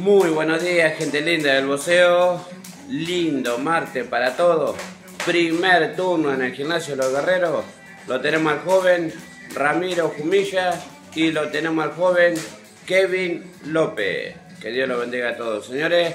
Muy buenos días, gente linda del boxeo. Lindo martes para todos. Primer turno en el gimnasio de los guerreros. Lo tenemos al joven Ramiro Jumilla y lo tenemos al joven Kevin López. Que Dios lo bendiga a todos, señores.